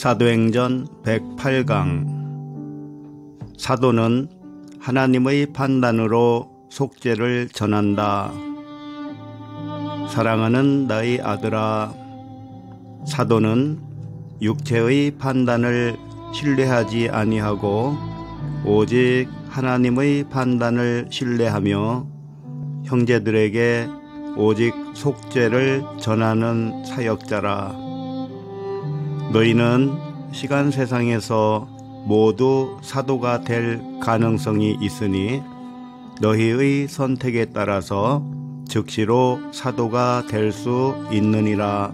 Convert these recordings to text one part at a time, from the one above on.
사도행전 108강 사도는 하나님의 판단으로 속죄를 전한다. 사랑하는 나의 아들아, 사도는 육체의 판단을 신뢰하지 아니하고 오직 하나님의 판단을 신뢰하며 형제들에게 오직 속죄를 전하는 사역자라. 너희는 시간 세상에서 모두 사도가 될 가능성이 있으니 너희의 선택에 따라서 즉시로 사도가 될 수 있느니라.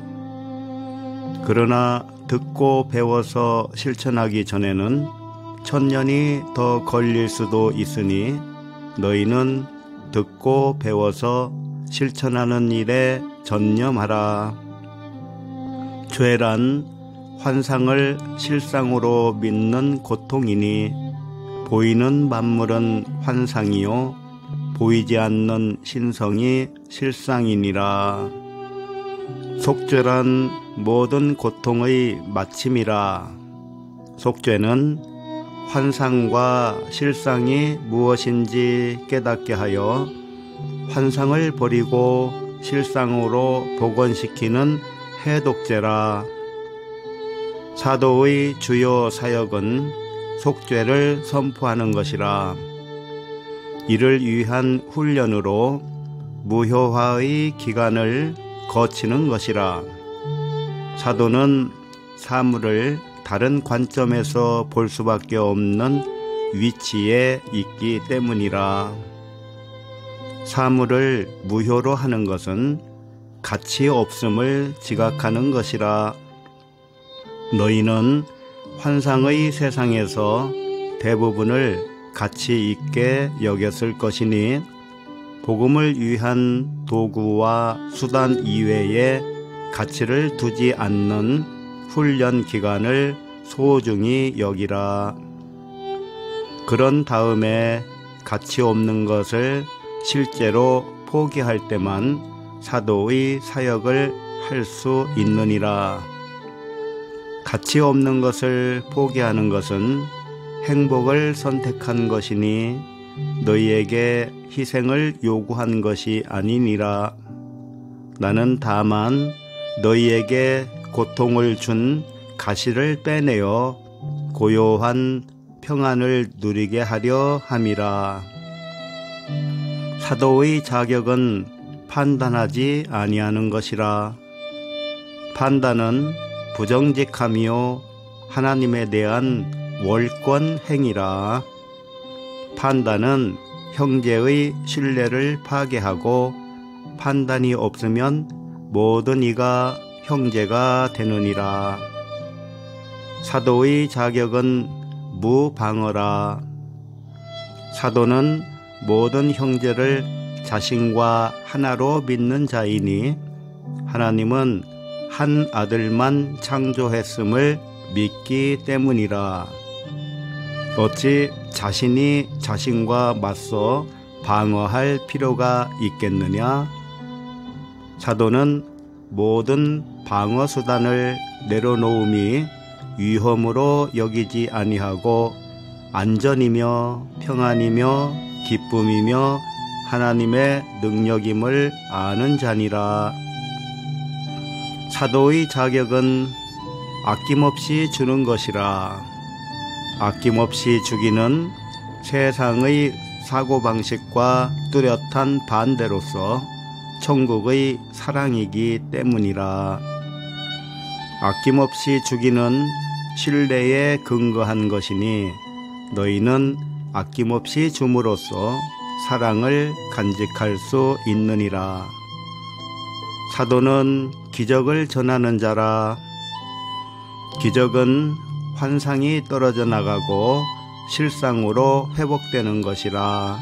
그러나 듣고 배워서 실천하기 전에는 천년이 더 걸릴 수도 있으니 너희는 듣고 배워서 실천하는 일에 전념하라. 죄란 환상을 실상으로 믿는 고통이니 보이는 만물은 환상이요 보이지 않는 신성이 실상이니라. 속죄란 모든 고통의 마침이라. 속죄는 환상과 실상이 무엇인지 깨닫게 하여 환상을 버리고 실상으로 복원시키는 해독제라. 사도의 주요 사역은 속죄를 선포하는 것이라. 이를 위한 훈련으로 무효화의 기간을 거치는 것이라. 사도는 사물을 다른 관점에서 볼 수밖에 없는 위치에 있기 때문이라. 사물을 무효로 하는 것은 가치 없음을 지각하는 것이라. 너희는 환상의 세상에서 대부분을 가치 있게 여겼을 것이니 복음을 위한 도구와 수단 이외에 가치를 두지 않는 훈련 기간을 소중히 여기라. 그런 다음에 가치 없는 것을 실제로 포기할 때만 사도의 사역을 할 수 있느니라. 가치 없는 것을 포기하는 것은 행복을 선택한 것이니 너희에게 희생을 요구한 것이 아니니라. 나는 다만 너희에게 고통을 준 가시를 빼내어 고요한 평안을 누리게 하려 함이라. 사도의 자격은 판단하지 아니하는 것이라. 판단은 부정직함이요 하나님에 대한 월권 행위라. 판단은 형제의 신뢰를 파괴하고 판단이 없으면 모든 이가 형제가 되느니라. 사도의 자격은 무방어라. 사도는 모든 형제를 자신과 하나로 믿는 자이니 하나님은 한 아들만 창조했음을 믿기 때문이라. 어찌 자신이 자신과 맞서 방어할 필요가 있겠느냐? 사도는 모든 방어 수단을 내려놓음이 위험으로 여기지 아니하고 안전이며 평안이며 기쁨이며 하나님의 능력임을 아는 자니라. 사도의 자격은 아낌없이 주는 것이라. 아낌없이 주기는 세상의 사고방식과 뚜렷한 반대로서 천국의 사랑이기 때문이라. 아낌없이 주기는 신뢰에 근거한 것이니 너희는 아낌없이 줌으로써 사랑을 간직할 수 있느니라. 사도는 기적을 전하는 자라. 기적은 환상이 떨어져 나가고 실상으로 회복되는 것이라.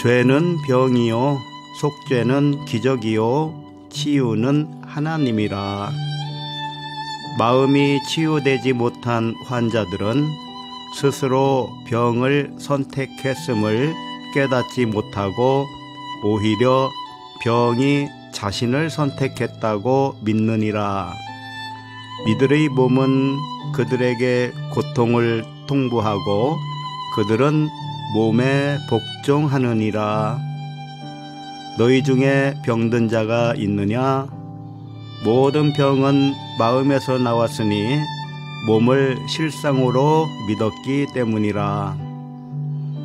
죄는 병이요, 속죄는 기적이요, 치유는 하나님이라. 마음이 치유되지 못한 환자들은 스스로 병을 선택했음을 깨닫지 못하고 오히려 병이 자신을 선택했다고 믿느니라. 이들의 몸은 그들에게 고통을 통보하고 그들은 몸에 복종하느니라. 너희 중에 병든 자가 있느냐? 모든 병은 마음에서 나왔으니 몸을 실상으로 믿었기 때문이라.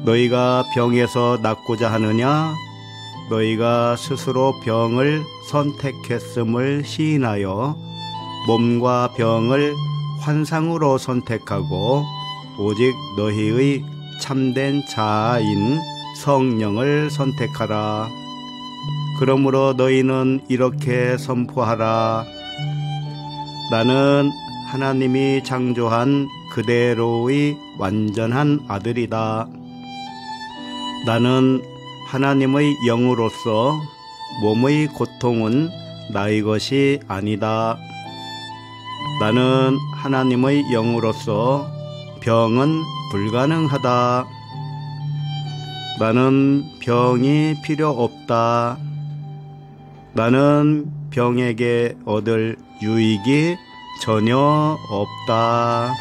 너희가 병에서 낫고자 하느냐? 너희가 스스로 병을 선택했음을 시인하여 몸과 병을 환상으로 선택하고 오직 너희의 참된 자아인 성령을 선택하라. 그러므로 너희는 이렇게 선포하라. 나는 하나님이 창조한 그대로의 완전한 아들이다. 나는 하나님의 영으로서 몸의 고통은 나의 것이 아니다. 나는 하나님의 영으로서 병은 불가능하다. 나는 병이 필요 없다. 나는 병에게 얻을 유익이 전혀 없다.